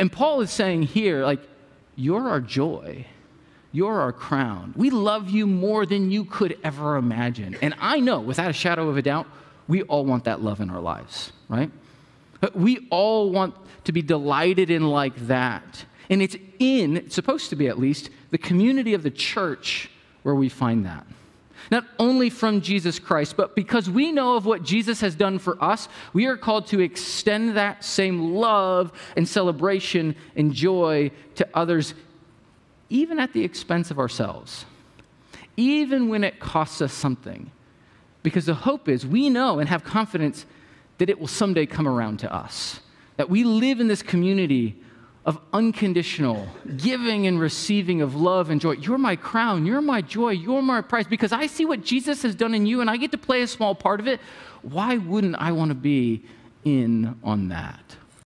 And Paul is saying here, like, you're our joy. You're our crown. We love you more than you could ever imagine. And I know, without a shadow of a doubt, we all want that love in our lives, right? But we all want to be delighted in like that. And it's in, it's supposed to be at least, the community of the church where we find that. Not only from Jesus Christ, but because we know of what Jesus has done for us, we are called to extend that same love and celebration and joy to others, even at the expense of ourselves, even when it costs us something. Because the hope is we know and have confidence that it will someday come around to us, that we live in this community of unconditional giving and receiving of love and joy. You're my crown, you're my joy, you're my prize. Because I see what Jesus has done in you and I get to play a small part of it. Why wouldn't I want to be in on that?